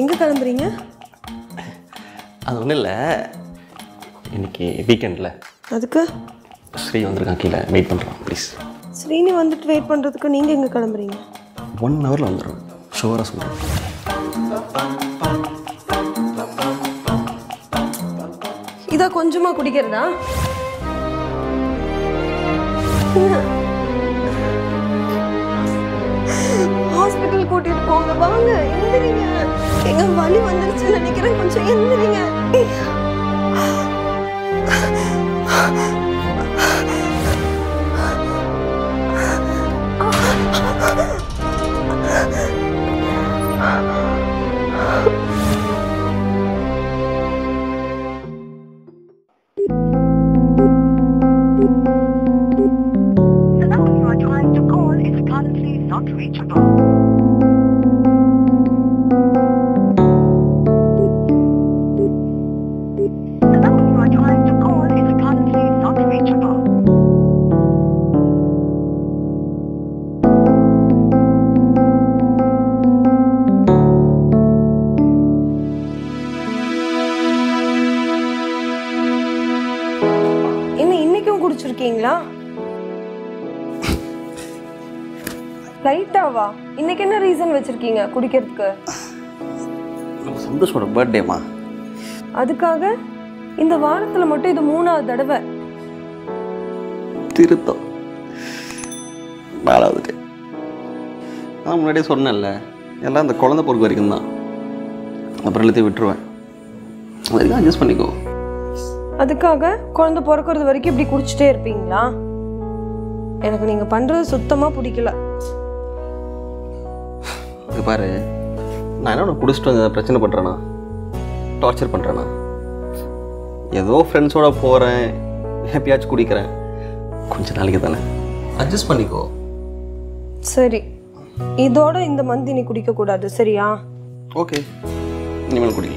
எங்கே கிளம்புறீங்க? அது ஒன்றும் இல்லை. இன்னைக்கு வீக்கெண்டில் அதுக்கு? ஸ்ரீ வந்திருக்கான் கீழே. வெயிட் பண்ணுறான் ப்ளீஸ் ஸ்ரீனி வந்துட்டு வெயிட் பண்ணுறதுக்கு நீங்கள் எங்கே கிளம்புறீங்க? ஒன் ஹவரில் வந்துடும் ஷுவராக சொல்கிறேன் இதா கொஞ்சமாக குடிக்கிறதா? in லைட்டாவா இன்னைக்கு என்ன ரீசன் வச்சிருக்கீங்க குடிக்கிறதுக்கு? நம்ம சந்தோஷோட பர்த்டேமா அதுக்காக இந்த வாரத்துல மட்டும் இது மூணாவது தடவை. திருத்தம். நாலாவது. நான் முன்னாடியே சொன்னேன்ல எல்லாம் இந்த குழந்தை பொறுக்க வரைக்கும் தான். அப்புறம் எல்லாத்தையும் விட்டுருவேன். அதுக்கு அட்ஜஸ்ட் பண்ணிக்கோ. அதுக்காக குழந்தை பிறக்கிறது வரைக்கும் இப்படி குடிச்சிட்டே இருப்பீங்களா? எனக்கு நீங்க பண்றது சுத்தமா பிடிக்கல. இங்க பாரு. நான் என்ன குடிச்சிட்டு வந்து பிரச்சனை பண்ணுறேனா டார்ச்சர் பண்ணுறேனா ஏதோ ஃப்ரெண்ட்ஸோட போகிறேன் எப்பயாச்சும் குடிக்கிறேன். கொஞ்ச நாளைக்கு தானே? அட்ஜஸ்ட் பண்ணிக்கோ. சரி. இதோட இந்த மந்த் நீ குடிக்க கூடாது சரியா? ஓகே இனிமேல் குடி.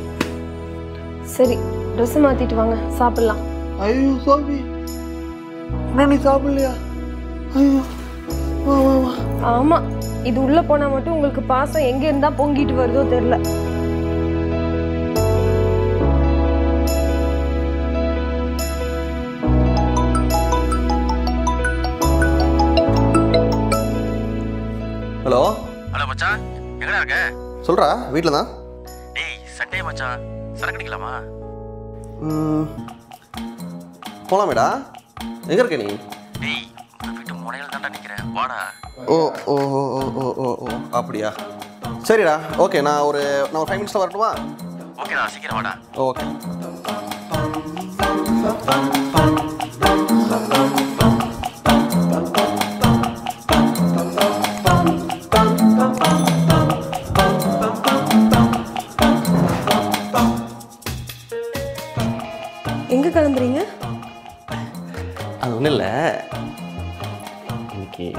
சரி. ட்ரெஸ் மாத்திட்டு வாங்க. சாப்பிடலாம். ஐயோ சாமி. இன்னும் நீ சாப்பிடலையா? ஐயோ. வா வா வா. ஆமா இது உள்ள போனா மட்டும் உங்களுக்கு பாசம் எங்க இருந்தா பொங்கிட்டு வருதோ தெரியல. ஹலோ? ஹலோ மச்சான். எங்கடா இருக்க? சொல்கிறா வீட்டில் தான். டேய் சண்டே மச்சான். சரக்கு அடிக்கலாமா? போகலாமேடா எங்கே இருக்க நீ? டேய் முனையில தான்டா நிக்கிறேன். வாடா. ஓ ஓ ஓ ஓ ஓ ஓ ஓ. அப்படியா? சரிடா. ஓகே நான் ஒரு நான் ஒரு ஃபைவ் மினிட்ஸில் வரட்டுமா? ஓகேடா சீக்கிரம் வாடா. ஓகே.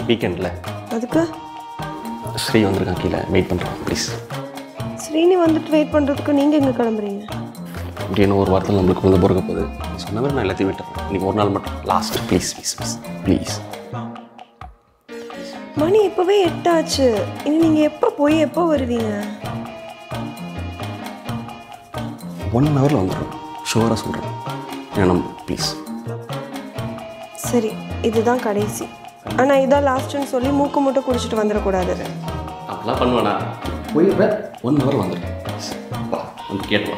வீக்கெண்டில் அதுக்கு? ஸ்ரீ வந்திருக்கான் கீழே. வெயிட் பண்ணுறான் ப்ளீஸ் ஸ்ரீனி வந்துட்டு வெயிட் பண்றதுக்கு நீங்க எங்க கிளம்புறீங்க? இப்படி இன்னும் ஒரு வாரத்தில் நம்மளுக்கு வந்து பிறக்க போகுது. சொன்ன மாதிரி நான் எல்லாத்தையும் விட்டுறேன் இன்னைக்கு ஒரு நாள் மட்டும் last please please please please மணி இப்பவே எட்டாச்சு. இனி நீங்க எப்போ போய் எப்போ வருவீங்க? ஒன் ஹவரில் வந்துடும் ஷுவராக சொல்கிறேன் ஏன்னா ப்ளீஸ் சரி இதுதான் கடைசி. ஆனால் இதான் லாஸ்ட்டுன்னு சொல்லி மூக்கு மட்டும் குடிச்சிட்டு வந்துடக்கூடாது. அப்படிலாம் பண்ணுவேனா? போயிடுறேன் ஒன் ஹவர் வந்துடும் வா வந்து கேட்டு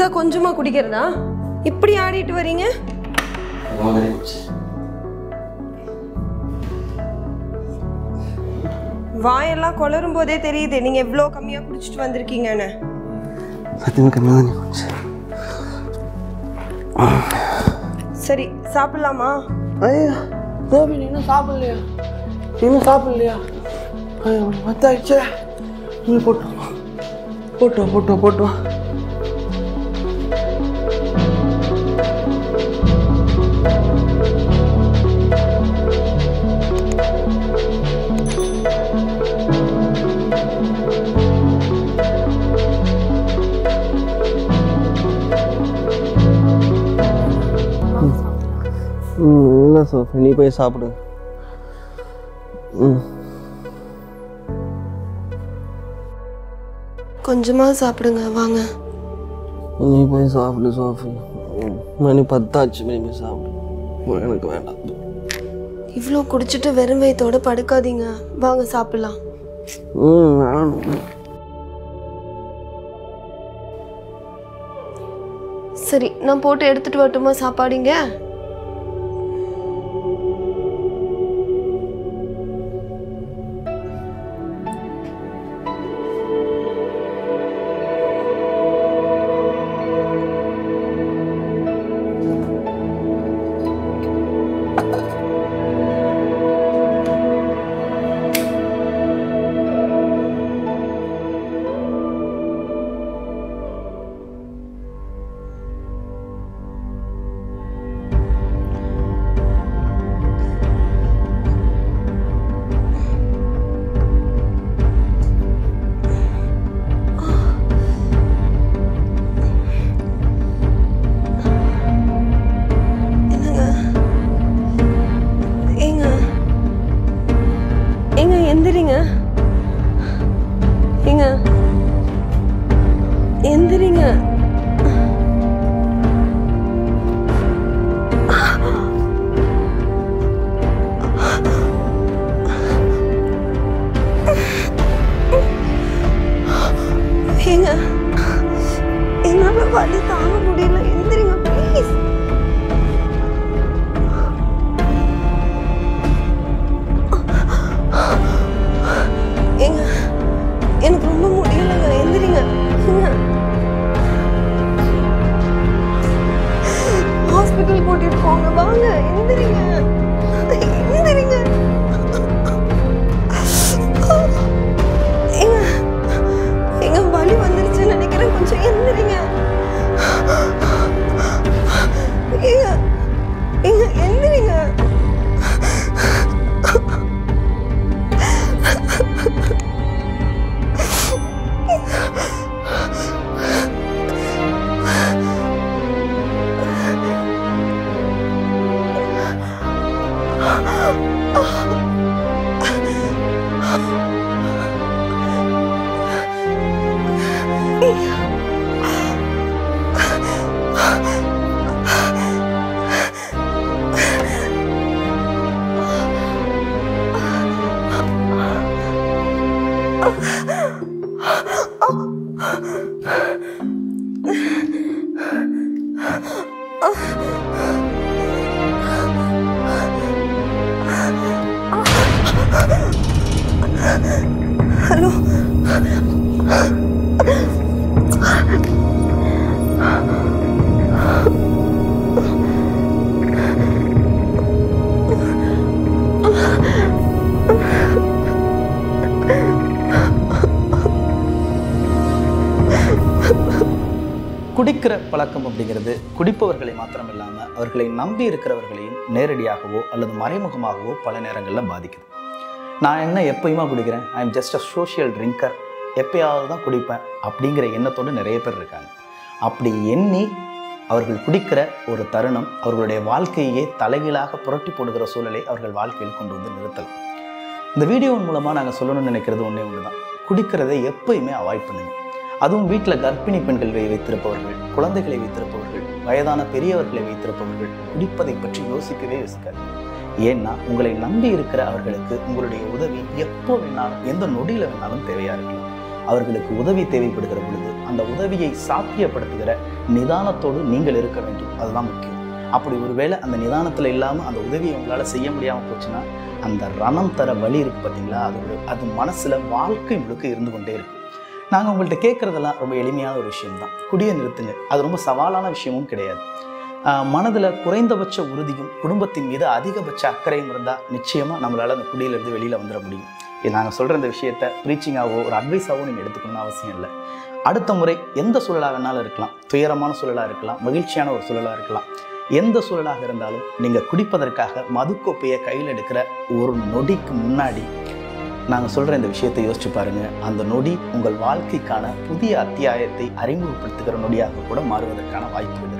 இதா கொஞ்சமா குடிக்கிறதா இப்படி ஆடிட்டு வரீங்க? வாயெல்லாம் குளரும் போதே தெரியுது நீங்க எவ்வளோ கம்மியா குடிச்சிட்டு வந்திருக்கீங்கன்னு. சரி சாப்பிடலாமா? இன்னும் சாப்பிடலையா? இன்னும் சாப்பிடலையா? மத்தாயிடுச்சே. நீ போட்டோம் போட்டோம் போட்டோம் போட்டோம் இல்லை சோஃபி நீ போய் சாப்பிடு ம் கொஞ்சமா சாப்பிடுங்க வாங்க நீ போய் சாப்பிடு சோஃபி மணி பத்தாச்சு நீ போய் சாப்பிடு எனக்கு வேண்டாம் இவ்வளோ குடிச்சிட்டு வெறும் வயித்தோட படுக்காதீங்க வாங்க சாப்பிடலாம் சரி நான் போட்டு எடுத்துட்டு வரட்டுமா? சாப்பாடுங்க குடிக்கிற பழக்கம் அப்படிங்கிறது குடிப்பவர்களை மாத்திரம் இல்லாமல் அவர்களை நம்பி இருக்கிறவர்களையும் நேரடியாகவோ அல்லது மறைமுகமாகவோ பல நேரங்களில் பாதிக்குது. நான் என்ன எப்பயுமா குடிக்கிறேன்? I am just a social drinker எப்பயாவது தான் குடிப்பேன் அப்படிங்கிற எண்ணத்தோடு நிறைய பேர் இருக்காங்க. அப்படி எண்ணி அவர்கள் குடிக்கிற ஒரு தருணம் அவர்களுடைய வாழ்க்கையே தலைகீழாக புரட்டி போடுகிற சூழலை அவர்கள் வாழ்க்கையில் கொண்டு வந்து நிறுத்தல் இந்த வீடியோவின் மூலமாக நாங்கள் சொல்லணும்னு நினைக்கிறது ஒன்றே ஒன்று தான் குடிக்கிறதை எப்பயுமே அவாய்ட் பண்ணுங்க. அதுவும் வீட்டில் கர்ப்பிணி பெண்களை வைத்திருப்பவர்கள் குழந்தைகளை வைத்திருப்பவர்கள் வயதான பெரியவர்களை வைத்திருப்பவர்கள் குடிப்பதை பற்றி யோசிக்கவே யோசிக்காது ஏன்னா உங்களை நம்பி இருக்கிற அவர்களுக்கு உங்களுடைய உதவி எப்போ வேணாலும் எந்த நொடியில் வேணாலும் தேவையா இருக்கலாம். அவர்களுக்கு உதவி தேவைப்படுகிற பொழுது அந்த உதவியை சாத்தியப்படுத்துகிற நிதானத்தோடு நீங்கள் இருக்க வேண்டும். அதுதான் முக்கியம். அப்படி ஒருவேளை அந்த நிதானத்தில் இல்லாமல் அந்த உதவியை உங்களால் செய்ய முடியாமல் போச்சுன்னா அந்த ரணம் தர வழி இருக்கு பார்த்தீங்களா அது அது மனசில் வாழ்க்கை முழுக்க இருந்து கொண்டே இருக்கும். நாங்கள் உங்கள்கிட்ட கேட்குறதெல்லாம் ரொம்ப எளிமையான ஒரு விஷயம்தான். குடியை நிறுத்துங்க. அது ரொம்ப சவாலான விஷயமும் கிடையாது. மனதில் குறைந்தபட்ச உறுதியும் குடும்பத்தின் மீது அதிகபட்ச அக்கறையும் இருந்தால் நிச்சயமாக நம்மளால் அந்த குடியிலிருந்து வெளியில் வந்துட முடியும். இது நாங்கள் சொல்கிற இந்த விஷயத்த ப்ரீச்சிங்காகவோ ஒரு அட்வைஸாவோ நீங்கள் எடுத்துக்கணும்னு அவசியம் இல்லை. அடுத்த முறை எந்த சூழலாக வேணாலும் இருக்கலாம். துயரமான சூழலாக இருக்கலாம் மகிழ்ச்சியான ஒரு சூழலாக இருக்கலாம். எந்த சூழலாக இருந்தாலும் நீங்கள் குடிப்பதற்காக மதுக்கோப்பையை கையில் எடுக்கிற ஒரு நொடிக்கு முன்னாடி நாங்கள் சொல்கிற இந்த விஷயத்தை யோசிச்சு பாருங்க. அந்த நொடி உங்கள் வாழ்க்கைக்கான புதிய அத்தியாயத்தை அறிமுகப்படுத்துகிற நொடியாக கூட மாறுவதற்கான வாய்ப்புகள் இருக்கு.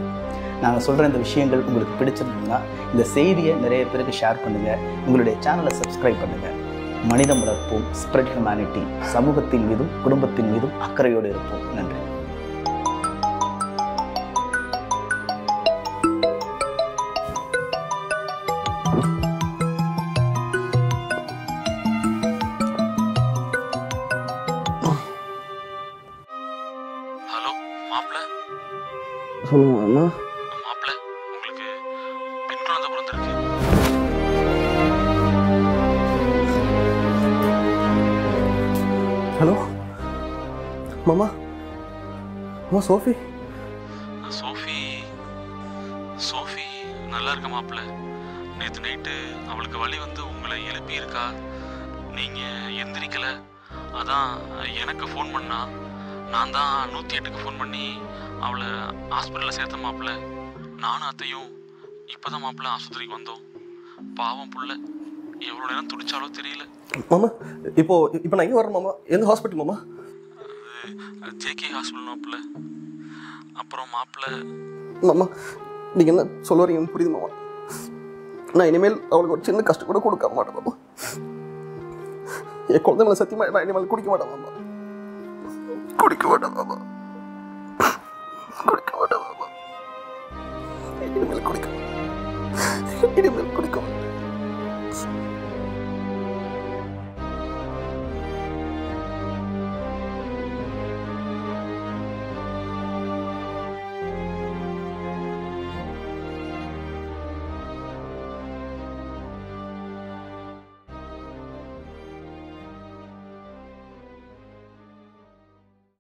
நாங்கள் சொல்கிற இந்த விஷயங்கள் உங்களுக்கு பிடிச்சிருந்ததுன்னா இந்த செய்தியை நிறைய பேருக்கு ஷேர் பண்ணுங்கள் உங்களுடைய சேனலை சப்ஸ்கிரைப் பண்ணுங்கள் மனிதம் வளர்ப்போம் ஸ்ப்ரெட் ஹியூமனிட்டி சமூகத்தின் மீதும் குடும்பத்தின் மீதும் அக்கறையோடு இருப்போம். நன்றி. ஹலோ மாமா? அம்மா சோஃபி? சோஃபி சோஃபி நல்லா இருக்க மாப்பிள்ள நேற்று நைட்டு அவளுக்கு வலி வந்து உங்களை எழுப்பி இருக்கா நீங்கள் எந்திரிக்கல. அதான் எனக்கு ஃபோன் பண்ணா. நான் தான் நூற்றி எட்டுக்கு ஃபோன் பண்ணி அவளை ஹாஸ்பிட்டலில் சேர்த்த மாப்பிள்ள நானும் அத்தையும் இப்போ தான் மாப்பிள்ள ஆஸ்பத்திரிக்கு வந்தோம். பாவம் புள்ள. எவ்வளோ நேரம் துடிச்சாலோ தெரியல. மாமா இப்போ இப்போ நான் எங்கே வரேன் மாமா? எந்த ஹாஸ்பிட்டல் மாமா? ஜேகே ஹாஸ்பிட்டல் மாப்பிள்ள. அப்புறம் மாப்பிள்ள. மாமா நீங்கள் என்ன சொல்ல வரீங்கன்னு புரியுது மாமா. நான் இனிமேல் அவளுக்கு ஒரு சின்ன கஷ்டம் கூட கொடுக்க மாட்டேன் மாமா. என் குழந்தை மேலே சத்தியமாக நான் இனிமேல் குடிக்க மாட்டேன் மாமா. குடிக்க மாட்டேன் மாமா. குடிக்க மாட்டேன் மாமா. இனிமேல் குடிக்க இனிமேல் குடிக்க